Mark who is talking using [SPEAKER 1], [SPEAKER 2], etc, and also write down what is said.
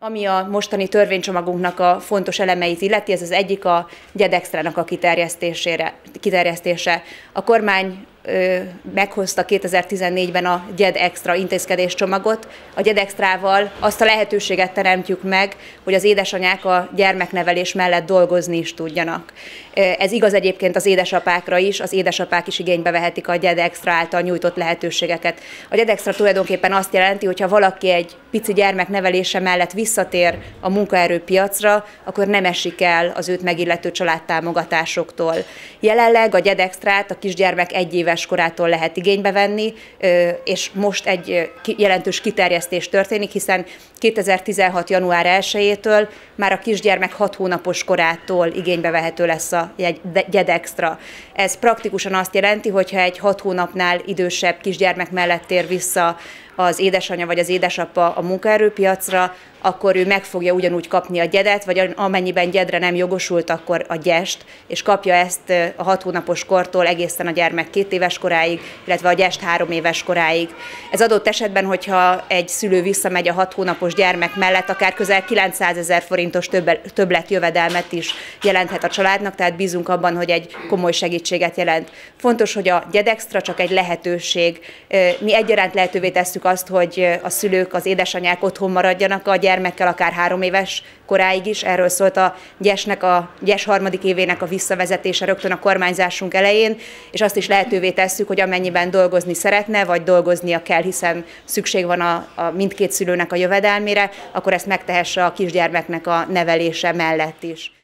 [SPEAKER 1] Ami a mostani törvénycsomagunknak a fontos elemeit illeti, ez az egyik a gyedextrának a kiterjesztése. A kormány meghozta 2014-ben a GED Extra intézkedéscsomagot. A GED Extrával azt a lehetőséget teremtjük meg, hogy az édesanyák a gyermeknevelés mellett dolgozni is tudjanak. Ez igaz egyébként az édesapákra is, az édesapák is igénybe vehetik a GED Extra által nyújtott lehetőségeket. A GED Extra tulajdonképpen azt jelenti, hogy ha valaki egy pici gyermeknevelése mellett visszatér a munkaerőpiacra, akkor nem esik el az őt megillető családtámogatásoktól. Jelenleg a GED Extrát a kisgyermek egy éves éves korától lehet igénybe venni, és most egy jelentős kiterjesztés történik, hiszen 2016. január 1-től már a kisgyermek 6 hónapos korától igénybe vehető lesz a gyedextra. Ez praktikusan azt jelenti, hogy ha egy 6 hónapnál idősebb kisgyermek mellett tér vissza az édesanyja vagy az édesapa a munkaerőpiacra, akkor ő meg fogja ugyanúgy kapni a gyedet, vagy amennyiben gyedre nem jogosult, akkor a gyest, és kapja ezt a hat hónapos kortól egészen a gyermek két éves koráig, illetve a gyest három éves koráig. Ez adott esetben, hogyha egy szülő visszamegy a hat hónapos gyermek mellett, akár közel 900 ezer forintos többlet jövedelmet is jelenthet a családnak, tehát bízunk abban, hogy egy komoly segítséget jelent. Fontos, hogy a gyedextra csak egy lehetőség. Mi egyaránt lehetővé tesszük azt, hogy a szülők, az édesanyák otthon maradjanak a gyermekkel, akár három éves koráig is. Erről szólt a gyesnek, a gyes harmadik évének a visszavezetése rögtön a kormányzásunk elején, és azt is lehetővé tesszük, hogy amennyiben dolgozni szeretne, vagy dolgoznia kell, hiszen szükség van a, a mindkét szülőnek a jövedelmére, akkor ezt megtehesse a kisgyermeknek a nevelése mellett is.